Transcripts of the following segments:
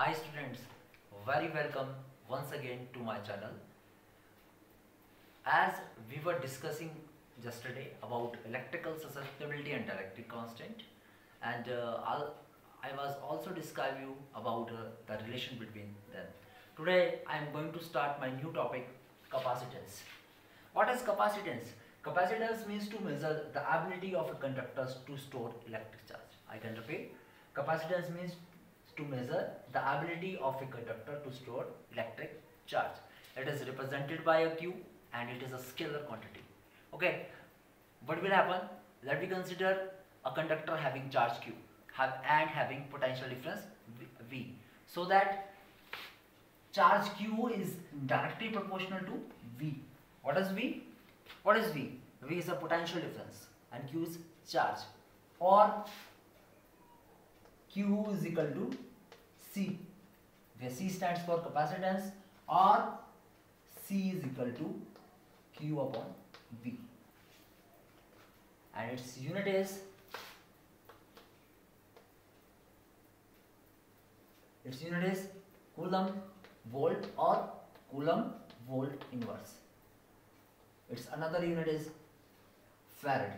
Hi students, very welcome once again to my channel. As we were discussing yesterday about electrical susceptibility and electric constant and uh, I was also describe you about uh, the relation between them. Today I am going to start my new topic capacitance. What is capacitance? Capacitance means to measure the ability of a conductor to store electric charge. I can repeat. Capacitance means to measure the ability of a conductor to store electric charge. It is represented by a Q and it is a scalar quantity. Okay, what will happen? Let me consider a conductor having charge Q have, and having potential difference V. So that charge Q is directly proportional to V. What is V? What is V? V is a potential difference and Q is charge or Q is equal to C. where C stands for capacitance or C is equal to Q upon V. And its unit is its unit is coulomb volt or coulomb volt inverse. Its another unit is farad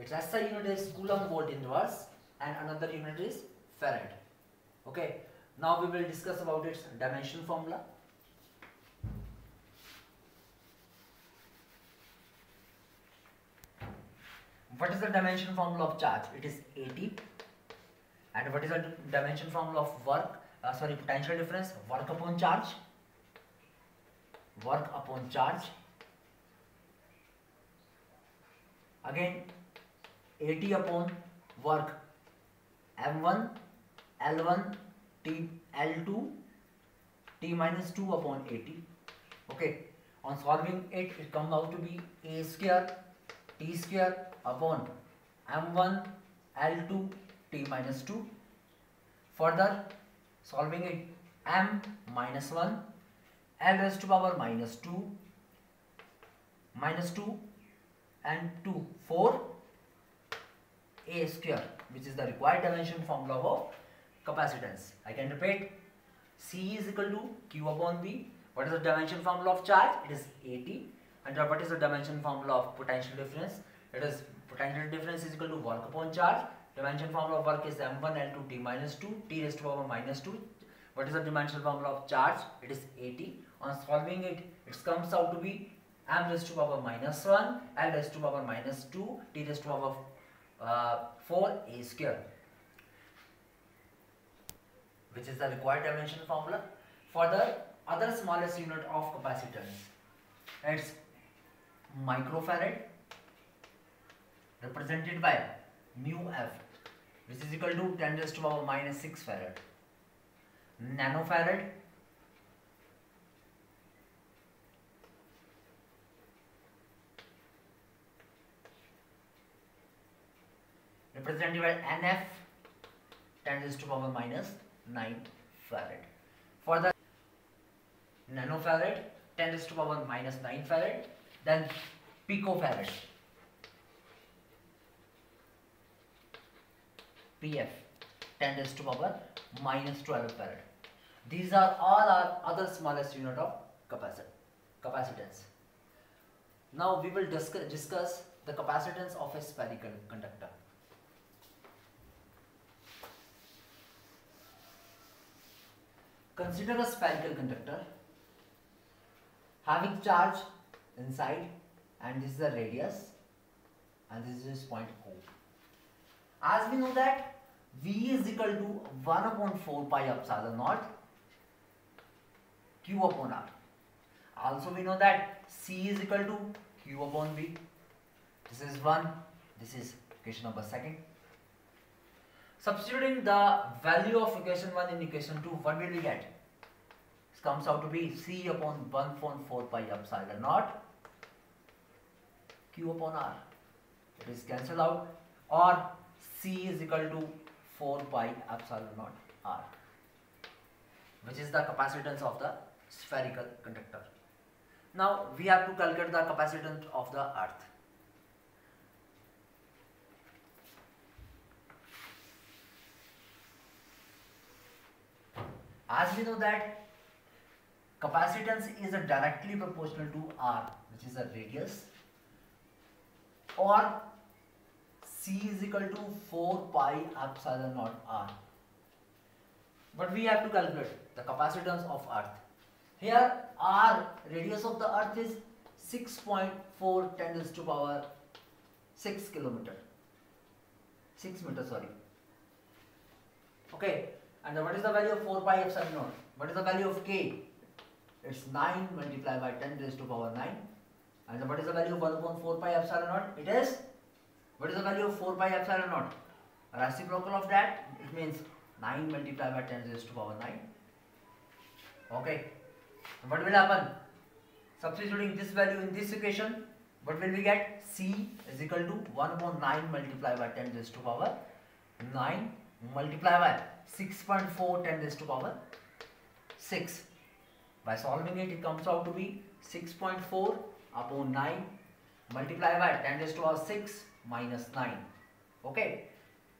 its SI unit is coulomb volt inverse and another unit is farad okay? Now we will discuss about its dimension formula. What is the dimension formula of charge? It is AT and what is the dimension formula of work? Uh, sorry potential difference? Work upon charge. Work upon charge. Again AT upon work m1 l1 t l2 t minus 2 upon AT okay. On solving it it comes out to be a square t square upon m1 l2 t minus 2 further solving it m minus 1 l raised to power minus 2 minus 2 and 2 4 a square which is the required dimension formula of capacitance. I can repeat. C is equal to q upon v. What is the dimension formula of charge? It is AT and uh, what is the dimension formula of potential difference? It is potential difference is equal to work upon charge. Dimension formula of work is m1 l2 t minus 2 t raised to power minus 2 what is the dimensional formula of charge? It is AT on solving it it comes out to be m raised to power minus 1 l raised to power minus 2 t raised to power uh, 4 a square which is the required dimension formula for the other smallest unit of capacitance. It's microfarad represented by mu f which is equal to 10 raised to power minus 6 farad. Nanofarad represented by nf 10 raised to power minus 9 farad. For the nanofarad 10 raised to power minus 9 farad then picofarad. Pf 10 raised to power minus 12 farad. These are all our other smallest unit of capacitance. Now we will discuss, discuss the capacitance of a spherical conductor Consider a spherical conductor having charge inside and this is the radius and this is point O. As we know that V is equal to 1 upon 4 pi epsilon naught Q upon R. Also we know that C is equal to Q upon V. This is 1, this is equation number second. Substituting the value of equation 1 in equation 2, what will we get? It comes out to be C upon 1 upon 4 pi epsilon naught Q upon R. It is cancelled out or C is equal to 4 pi epsilon naught R which is the capacitance of the spherical conductor. Now we have to calculate the capacitance of the earth. As we know that capacitance is directly proportional to r which is the radius or c is equal to 4 pi epsilon naught r. But we have to calculate the capacitance of earth. Here r radius of the earth is 6.4 10 to power 6 kilometer. 6 meter sorry. Okay and what is the value of 4 pi epsilon naught? What is the value of k? It's 9 multiplied by 10 raised to power 9 and what is the value of 1 upon 4 pi epsilon naught? It is? What is the value of 4 pi epsilon naught? Reciprocal of that it means 9 multiplied by 10 raised to power 9 okay. What will happen? Substituting this value in this equation what will we get? C is equal to 1 upon 9 multiplied by 10 raised to power 9 multiplied by 6.4 10 raised to power 6 by solving it, it comes out to be 6.4 upon 9 multiply by 10 raised to power 6 minus 9. Okay.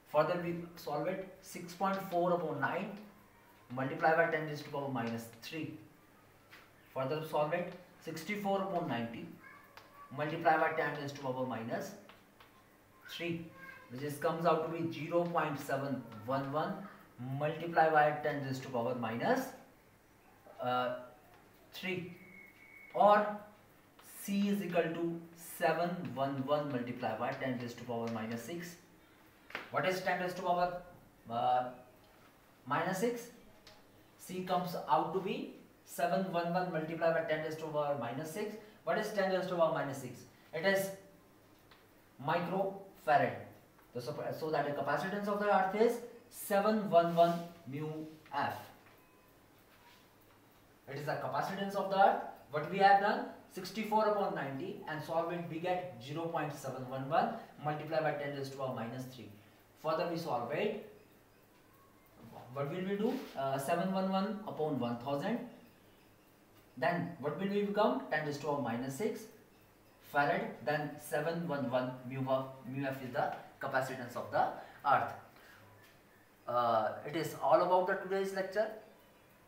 Further we solve it. 6.4 upon 9 multiply by 10 raised to power minus 3. Further solve it. 64 upon 90 multiplied by 10 raised to power minus 3 which is comes out to be 0.711 multiplied by 10 raised to power minus, uh, 3 or C is equal to 711 multiplied by 10 raised to the power minus 6. What is 10 raised to the power uh, minus 6? C comes out to be 711 multiplied by 10 raised to the power minus 6. What is 10 raised to the power minus 6? It is microfarad. So, so that the capacitance of the earth is 711 mu f. It is the capacitance of the earth. What we have done? 64 upon 90 and solve it we get 0.711 multiplied by 10 raised to power minus 3. Further we solve it. What will we do? Uh, 711 upon 1000. Then what will we become? 10 raised to power minus 6 farad. Then 711 mu, mu f is the capacitance of the earth. Uh, it is all about the today's lecture.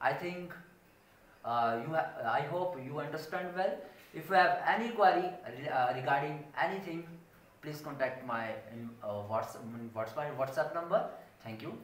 I think uh, you I hope you understand well. If you have any query uh, regarding anything, please contact my uh, WhatsApp, WhatsApp, WhatsApp number. Thank you.